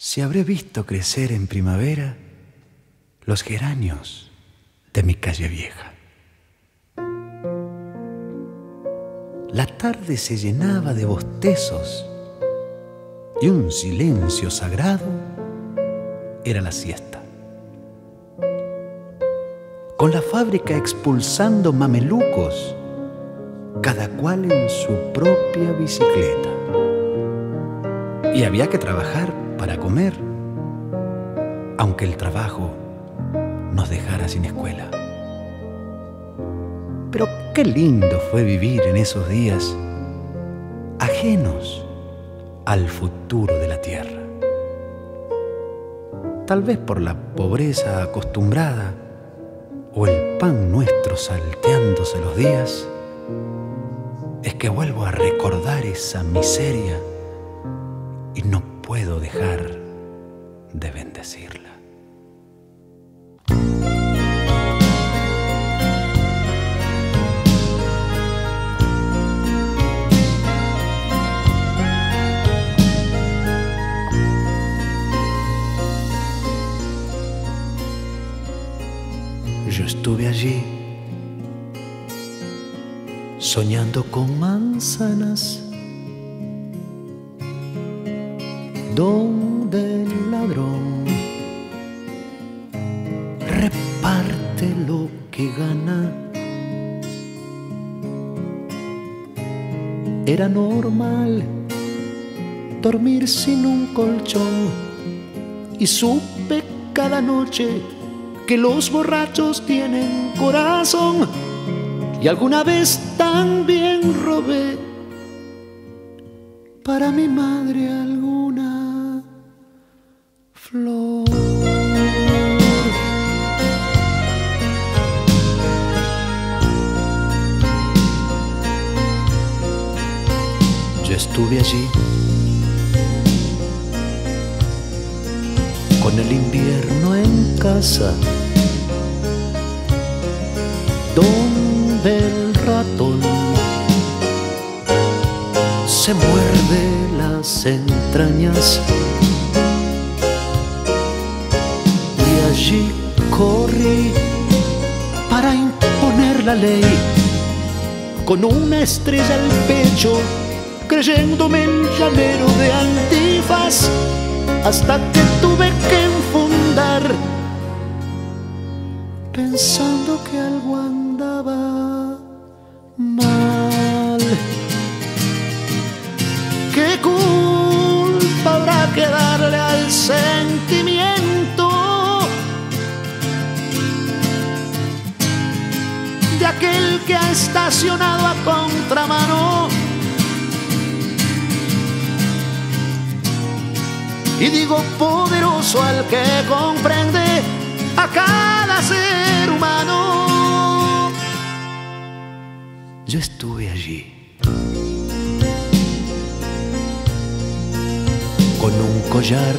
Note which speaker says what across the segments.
Speaker 1: si habré visto crecer en primavera los geranios de mi calle vieja. La tarde se llenaba de bostezos y un silencio sagrado era la siesta. Con la fábrica expulsando mamelucos, cada cual en su propia bicicleta. Y había que trabajar para comer, aunque el trabajo nos dejara sin escuela. Pero qué lindo fue vivir en esos días ajenos al futuro de la tierra. Tal vez por la pobreza acostumbrada o el pan nuestro salteándose los días, es que vuelvo a recordar esa miseria y no puedo dejar de bendecirla. Yo estuve allí soñando con manzanas donde el ladrón reparte lo que gana. Era normal dormir sin un colchón y supe cada noche que los borrachos tienen corazón y alguna vez también robé para mi madre alguna flor. Yo estuve allí con el invierno en casa, donde el ratón se muerde las entrañas. Corrí para imponer la ley con una estrella al pecho, creyéndome el llanero de antifaz, hasta que tuve que enfundar, pensando que algo andaba mal. ¿Qué culpa habrá que de aquel que ha estacionado a contramano? Y digo poderoso al que comprende a cada ser humano. Yo estuve allí. con un collar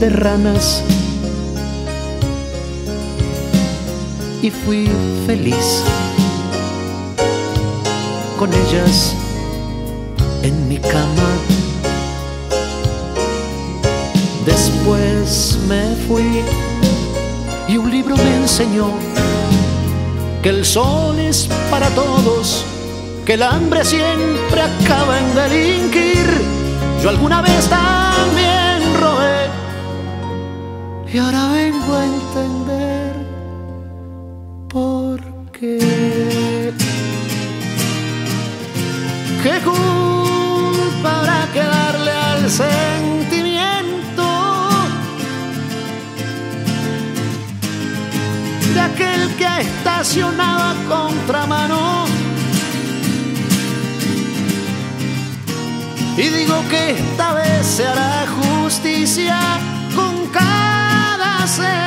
Speaker 1: de ranas y fui feliz con ellas en mi cama. Después me fui y un libro me enseñó que el sol es para todos, que el hambre siempre acaba en delinquir. Yo alguna vez también robé y ahora vengo a entender por qué. estacionaba contramano. Y digo que esta vez se hará justicia con cada ser.